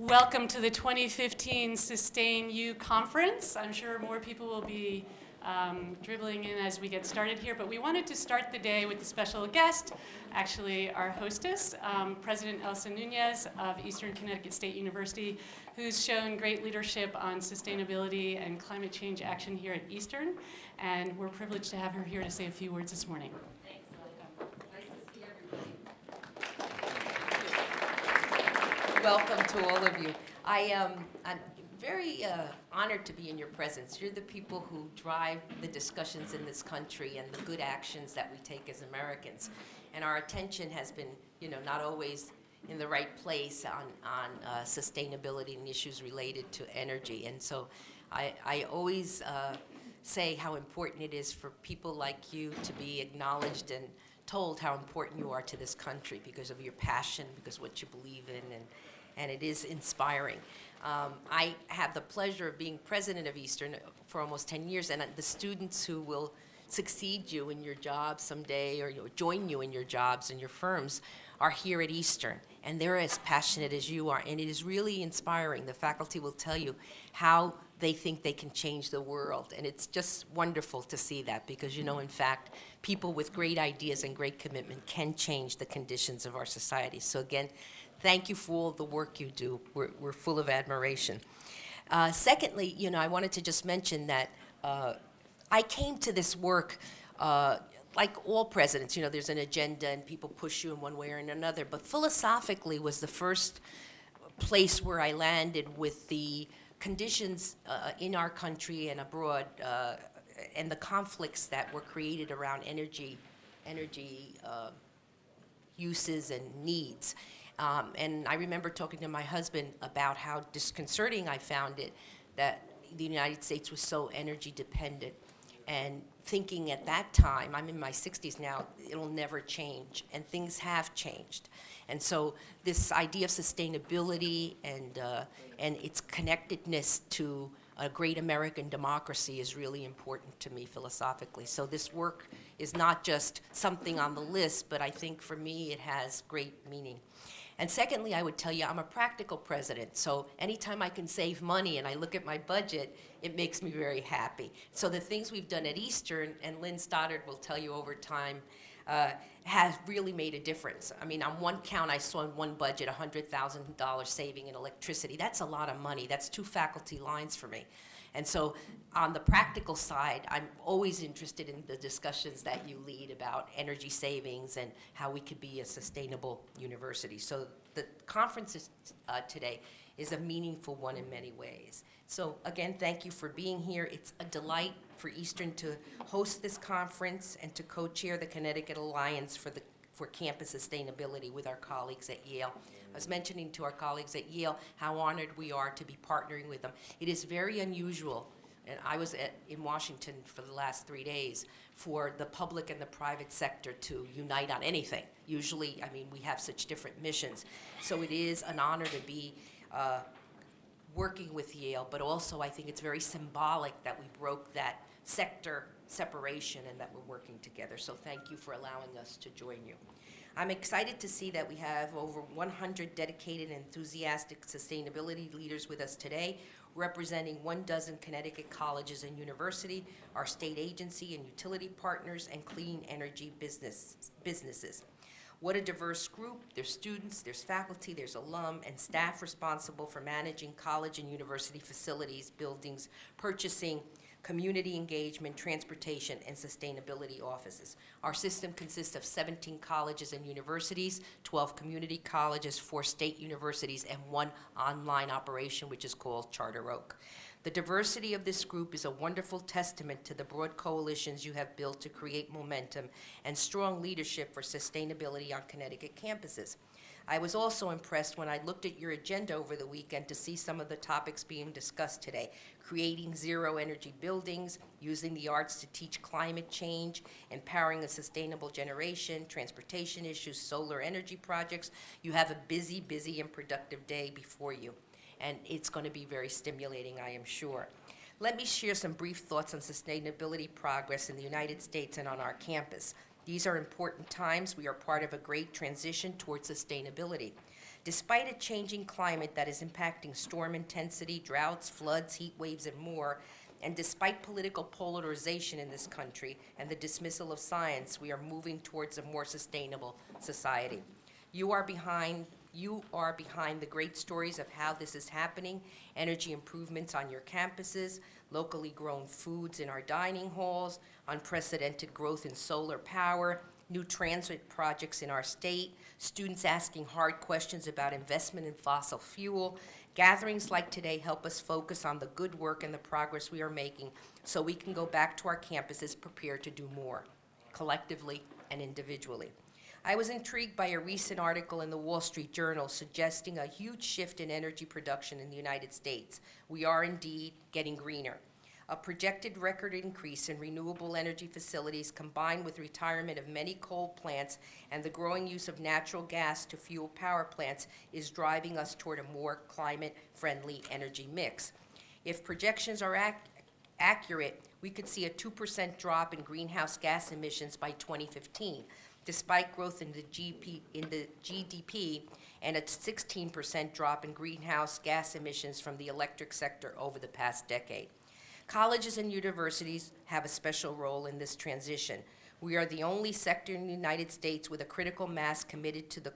Welcome to the 2015 SustainU Conference. I'm sure more people will be um, dribbling in as we get started here, but we wanted to start the day with a special guest, actually our hostess, um, President Elsa Nunez of Eastern Connecticut State University, who's shown great leadership on sustainability and climate change action here at Eastern, and we're privileged to have her here to say a few words this morning. Welcome to all of you. I, um, I'm very uh, honored to be in your presence. You're the people who drive the discussions in this country and the good actions that we take as Americans. And our attention has been, you know, not always in the right place on, on uh, sustainability and issues related to energy. And so I, I always uh, say how important it is for people like you to be acknowledged and told how important you are to this country because of your passion, because what you believe in, and, and it is inspiring. Um, I have the pleasure of being president of Eastern for almost 10 years, and the students who will succeed you in your jobs someday or you know, join you in your jobs and your firms are here at Eastern, and they're as passionate as you are, and it is really inspiring. The faculty will tell you how they think they can change the world, and it's just wonderful to see that because, you know, in fact, people with great ideas and great commitment can change the conditions of our society. So again, thank you for all the work you do. We're, we're full of admiration. Uh, secondly, you know, I wanted to just mention that uh, I came to this work uh, like all presidents, you know, there's an agenda and people push you in one way or in another. But philosophically was the first place where I landed with the conditions uh, in our country and abroad uh, and the conflicts that were created around energy, energy uh, uses and needs. Um, and I remember talking to my husband about how disconcerting I found it that the United States was so energy dependent and thinking at that time, I'm in my 60s now, it'll never change, and things have changed. And so this idea of sustainability and, uh, and its connectedness to a great American democracy is really important to me philosophically. So this work is not just something on the list, but I think for me it has great meaning. And secondly, I would tell you I'm a practical president, so anytime I can save money and I look at my budget, it makes me very happy. So the things we've done at Eastern, and Lynn Stoddard will tell you over time, uh, has really made a difference. I mean, on one count, I saw in one budget $100,000 saving in electricity. That's a lot of money. That's two faculty lines for me. And so on the practical side, I'm always interested in the discussions that you lead about energy savings and how we could be a sustainable university. So the conference uh, today is a meaningful one in many ways. So again, thank you for being here. It's a delight for Eastern to host this conference and to co-chair the Connecticut Alliance for the for campus sustainability with our colleagues at Yale. I was mentioning to our colleagues at Yale how honored we are to be partnering with them. It is very unusual, and I was at, in Washington for the last three days, for the public and the private sector to unite on anything. Usually, I mean, we have such different missions. So it is an honor to be uh, working with Yale, but also I think it's very symbolic that we broke that sector separation and that we're working together. So thank you for allowing us to join you. I'm excited to see that we have over 100 dedicated and enthusiastic sustainability leaders with us today, representing one dozen Connecticut colleges and university, our state agency and utility partners, and clean energy business, businesses. What a diverse group. There's students, there's faculty, there's alum, and staff responsible for managing college and university facilities, buildings, purchasing, community engagement, transportation, and sustainability offices. Our system consists of 17 colleges and universities, 12 community colleges, four state universities, and one online operation, which is called Charter Oak. The diversity of this group is a wonderful testament to the broad coalitions you have built to create momentum and strong leadership for sustainability on Connecticut campuses. I was also impressed when I looked at your agenda over the weekend to see some of the topics being discussed today. Creating zero energy buildings, using the arts to teach climate change, empowering a sustainable generation, transportation issues, solar energy projects. You have a busy, busy and productive day before you. And it's going to be very stimulating, I am sure. Let me share some brief thoughts on sustainability progress in the United States and on our campus. These are important times. We are part of a great transition towards sustainability. Despite a changing climate that is impacting storm intensity, droughts, floods, heat waves, and more, and despite political polarization in this country and the dismissal of science, we are moving towards a more sustainable society. You are behind you are behind the great stories of how this is happening, energy improvements on your campuses, locally grown foods in our dining halls, unprecedented growth in solar power, new transit projects in our state, students asking hard questions about investment in fossil fuel. Gatherings like today help us focus on the good work and the progress we are making so we can go back to our campuses prepared to do more, collectively and individually. I was intrigued by a recent article in the Wall Street Journal suggesting a huge shift in energy production in the United States. We are indeed getting greener. A projected record increase in renewable energy facilities combined with retirement of many coal plants and the growing use of natural gas to fuel power plants is driving us toward a more climate-friendly energy mix. If projections are ac- accurate, we could see a 2% drop in greenhouse gas emissions by 2015 despite growth in the GP, in the GDP and a 16% drop in greenhouse gas emissions from the electric sector over the past decade. Colleges and universities have a special role in this transition. We are the only sector in the United States with a critical mass committed to the,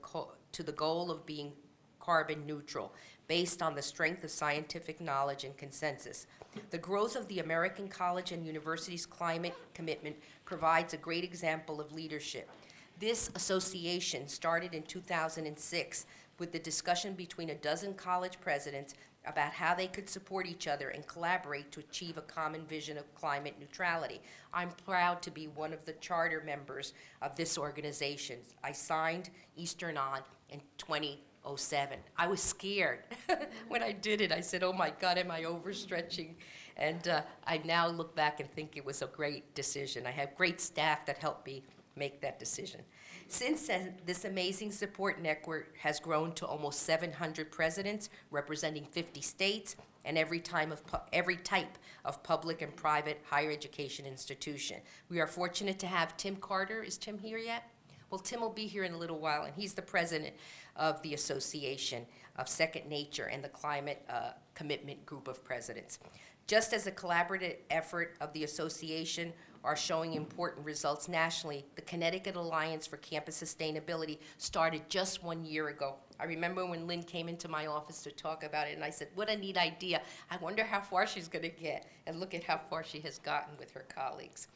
to the goal of being carbon neutral, based on the strength of scientific knowledge and consensus. The growth of the American college and university's climate commitment provides a great example of leadership. This association started in 2006 with the discussion between a dozen college presidents about how they could support each other and collaborate to achieve a common vision of climate neutrality. I'm proud to be one of the charter members of this organization. I signed Eastern on in 2007. I was scared when I did it. I said, oh my God, am I overstretching? And uh, I now look back and think it was a great decision. I have great staff that helped me make that decision. Since then, this amazing support network has grown to almost 700 presidents representing 50 states and every, time of every type of public and private higher education institution. We are fortunate to have Tim Carter. Is Tim here yet? Well, Tim will be here in a little while, and he's the president of the Association of Second Nature and the Climate uh, Commitment Group of Presidents. Just as a collaborative effort of the association are showing important results nationally, the Connecticut Alliance for Campus Sustainability started just one year ago. I remember when Lynn came into my office to talk about it, and I said, What a neat idea. I wonder how far she's going to get. And look at how far she has gotten with her colleagues.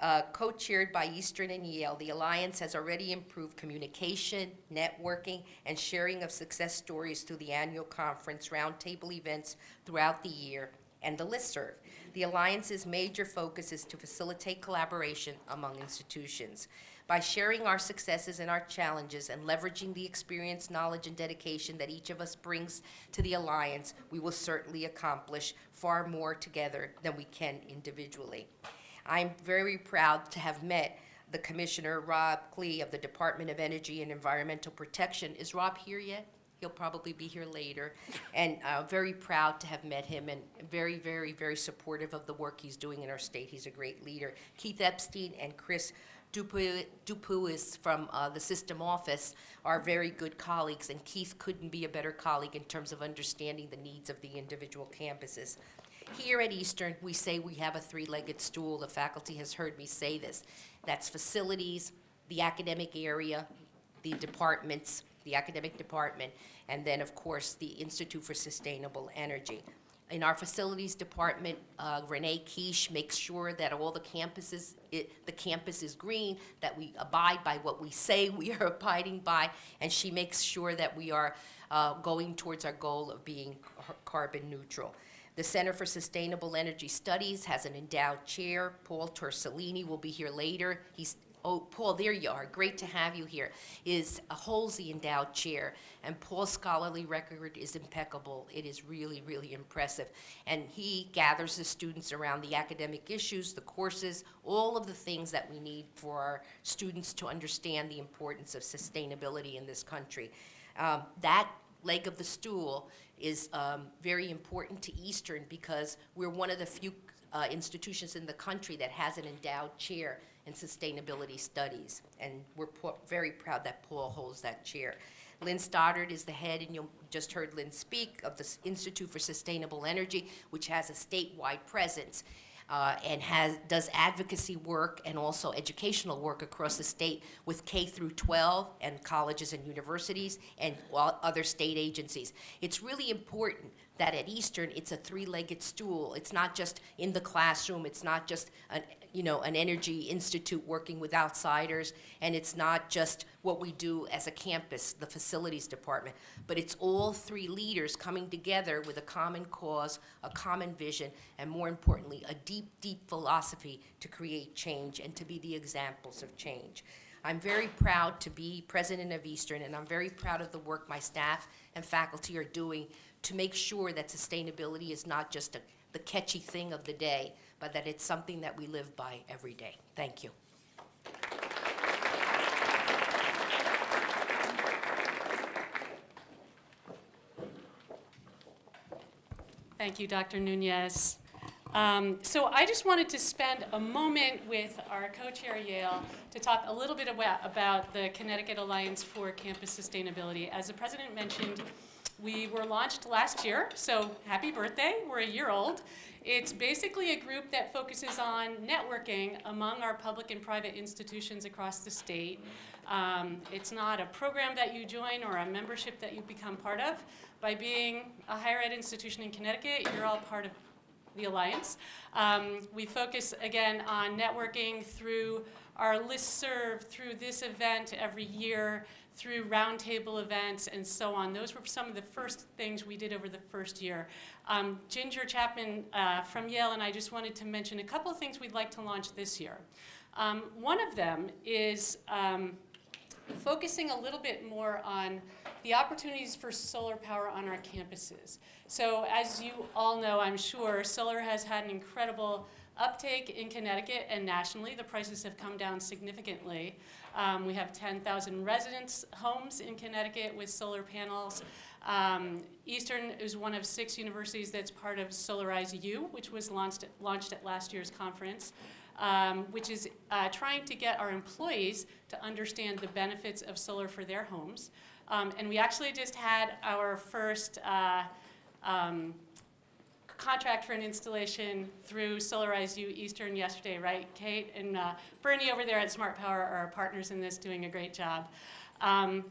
Uh, co-chaired by Eastern and Yale, the Alliance has already improved communication, networking, and sharing of success stories through the annual conference, roundtable events throughout the year, and the listserv. The Alliance's major focus is to facilitate collaboration among institutions. By sharing our successes and our challenges and leveraging the experience, knowledge, and dedication that each of us brings to the Alliance, we will certainly accomplish far more together than we can individually. I'm very proud to have met the Commissioner Rob Klee of the Department of Energy and Environmental Protection. Is Rob here yet? He'll probably be here later. And uh, very proud to have met him and very, very, very supportive of the work he's doing in our state. He's a great leader. Keith Epstein and Chris Dupu- Dupuis from uh, the system office are very good colleagues, and Keith couldn't be a better colleague in terms of understanding the needs of the individual campuses. Here at Eastern, we say we have a three-legged stool. The faculty has heard me say this. That's facilities, the academic area, the departments, the academic department, and then, of course, the Institute for Sustainable Energy. In our facilities department, uh, Renee Keish makes sure that all the campuses, it, the campus is green, that we abide by what we say we are abiding by, and she makes sure that we are uh, going towards our goal of being carbon neutral. The Center for Sustainable Energy Studies has an endowed chair. Paul Torcellini will be here later. He's Oh, Paul, there you are. Great to have you here. Is a the endowed chair, and Paul's scholarly record is impeccable. It is really, really impressive, and he gathers the students around the academic issues, the courses, all of the things that we need for our students to understand the importance of sustainability in this country. Um, that leg of the stool is um, very important to Eastern because we're one of the few uh, institutions in the country that has an endowed chair in sustainability studies, and we're very proud that Paul holds that chair. Lynn Stoddard is the head, and you just heard Lynn speak, of the Institute for Sustainable Energy, which has a statewide presence uh, and has, does advocacy work and also educational work across the state with K through 12 and colleges and universities and other state agencies. It's really important that at Eastern, it's a three-legged stool. It's not just in the classroom, it's not just an, you know, an energy institute working with outsiders, and it's not just what we do as a campus, the facilities department, but it's all three leaders coming together with a common cause, a common vision, and more importantly, a deep, deep philosophy to create change and to be the examples of change. I'm very proud to be president of Eastern, and I'm very proud of the work my staff and faculty are doing to make sure that sustainability is not just a, the catchy thing of the day, but that it's something that we live by every day. Thank you. Thank you, Dr. Nunez. Um, so I just wanted to spend a moment with our co-chair Yale to talk a little bit about, about the Connecticut Alliance for Campus Sustainability. As the president mentioned, we were launched last year, so happy birthday. We're a year old. It's basically a group that focuses on networking among our public and private institutions across the state. Um, it's not a program that you join or a membership that you become part of. By being a higher ed institution in Connecticut, you're all part of the Alliance. Um, we focus again on networking through our listserv, through this event every year, through roundtable events, and so on. Those were some of the first things we did over the first year. Um, Ginger Chapman uh, from Yale and I just wanted to mention a couple of things we'd like to launch this year. Um, one of them is um, focusing a little bit more on the opportunities for solar power on our campuses. So as you all know, I'm sure, solar has had an incredible uptake in Connecticut and nationally. The prices have come down significantly. Um, we have 10,000 residence homes in Connecticut with solar panels. Um, Eastern is one of six universities that's part of Solarize U, which was launched at, launched at last year's conference. Um, which is uh, trying to get our employees to understand the benefits of solar for their homes. Um, and we actually just had our first uh, um, contract for an installation through Solarize U Eastern yesterday, right, Kate? And uh, Bernie over there at SmartPower are our partners in this, doing a great job. Um,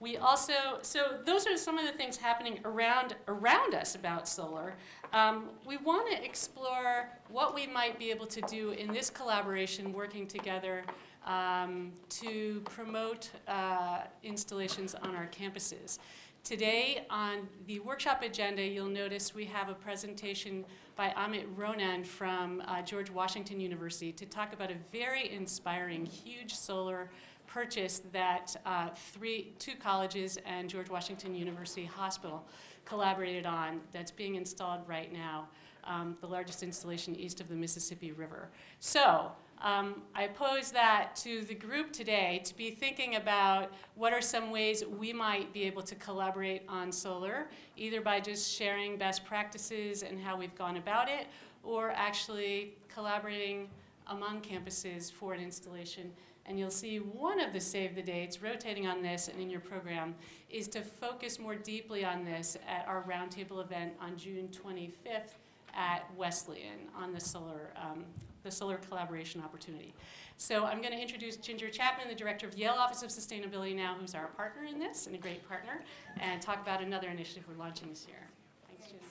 we also, so those are some of the things happening around, around us about solar. Um, we want to explore what we might be able to do in this collaboration, working together um, to promote uh, installations on our campuses. Today, on the workshop agenda, you'll notice we have a presentation by Amit Ronen from uh, George Washington University to talk about a very inspiring, huge solar purchase that uh, three, two colleges and George Washington University Hospital collaborated on that's being installed right now, um, the largest installation east of the Mississippi River. So um, I pose that to the group today to be thinking about what are some ways we might be able to collaborate on solar, either by just sharing best practices and how we've gone about it, or actually collaborating among campuses for an installation. And you'll see one of the save the dates rotating on this and in your program is to focus more deeply on this at our roundtable event on June 25th at Wesleyan on the solar um, the solar collaboration opportunity. So I'm going to introduce Ginger Chapman, the director of Yale Office of Sustainability now, who's our partner in this and a great partner, and talk about another initiative we're launching this year. Thanks, Ginger.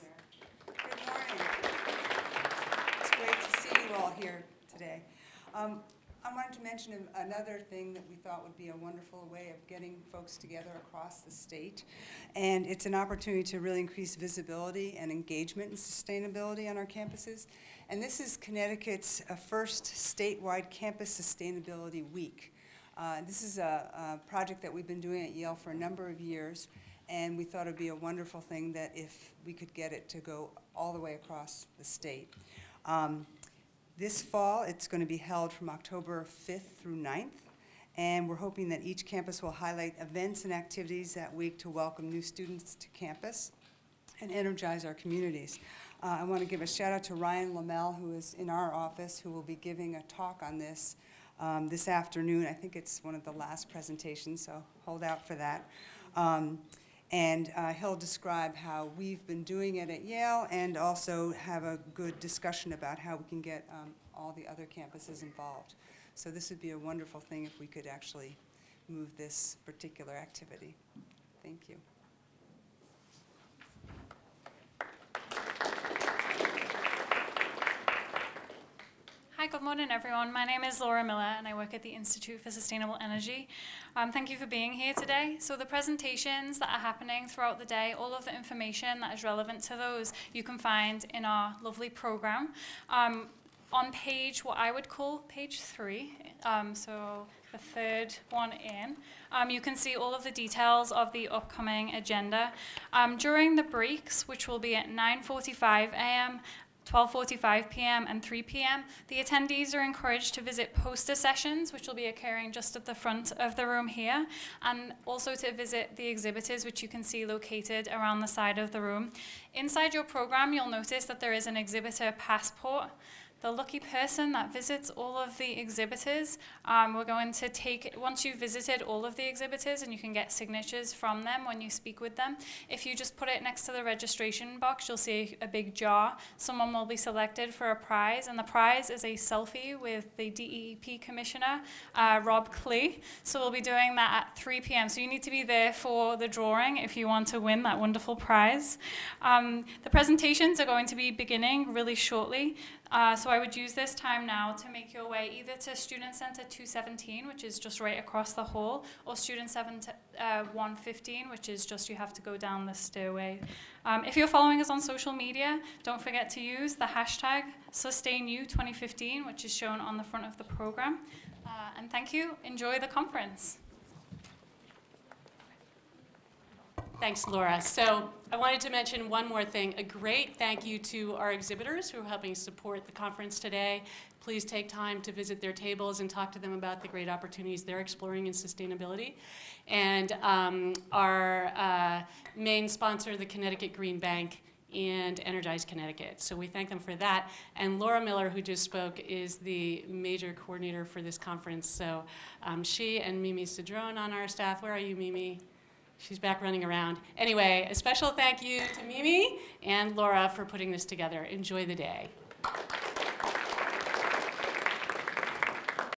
Good morning. It's great to see you all here today. Um, I wanted to mention another thing that we thought would be a wonderful way of getting folks together across the state. And it's an opportunity to really increase visibility and engagement and sustainability on our campuses. And this is Connecticut's uh, first statewide Campus Sustainability Week. Uh, This is a, a project that we've been doing at Yale for a number of years, and we thought it'd be a wonderful thing that if we could get it to go all the way across the state. Um, This fall, it's going to be held from October 5th through 9th, and we're hoping that each campus will highlight events and activities that week to welcome new students to campus and energize our communities. Uh, I want to give a shout out to Ryan Laemel, who is in our office, who will be giving a talk on this um, this afternoon. I think it's one of the last presentations, so hold out for that. Um, And uh, he'll describe how we've been doing it at Yale and also have a good discussion about how we can get um, all the other campuses involved. So this would be a wonderful thing if we could actually move this particular activity. Thank you. Good morning, everyone. My name is Laura Miller, and I work at the Institute for Sustainable Energy. Um, thank you for being here today. So, the presentations that are happening throughout the day, all of the information that is relevant to those, you can find in our lovely program. Um, on page, what I would call page three, um, so the third one in, um, you can see all of the details of the upcoming agenda. Um, during the breaks, which will be at 9:45 a.m. 12:45 p.m. and 3 p.m. The attendees are encouraged to visit poster sessions, which will be occurring just at the front of the room here, and also to visit the exhibitors, which you can see located around the side of the room. Inside your program, you'll notice that there is an exhibitor passport. The lucky person that visits all of the exhibitors, um, we're going to take, once you've visited all of the exhibitors and you can get signatures from them when you speak with them, if you just put it next to the registration box, you'll see a big jar. Someone will be selected for a prize, and the prize is a selfie with the DEEP Commissioner, uh, Rob Klee. So we'll be doing that at 3 p.m. So you need to be there for the drawing if you want to win that wonderful prize. Um, the presentations are going to be beginning really shortly. Uh, so I would use this time now to make your way either to Student Center 217, which is just right across the hall, or Student 7, uh, 115, which is just you have to go down the stairway. Um, if you're following us on social media, don't forget to use the hashtag SustainU2015, which is shown on the front of the program. Uh, and thank you. Enjoy the conference. Thanks, Laura. So I wanted to mention one more thing. A great thank you to our exhibitors who are helping support the conference today. Please take time to visit their tables and talk to them about the great opportunities they're exploring in sustainability. And um, our uh, main sponsor, the Connecticut Green Bank, and Energize Connecticut. So we thank them for that. And Laura Miller, who just spoke, is the major coordinator for this conference. So um, she and Mimi Cedrone on our staff. Where are you, Mimi? She's back running around. Anyway, a special thank you to Mimi and Laura for putting this together. Enjoy the day.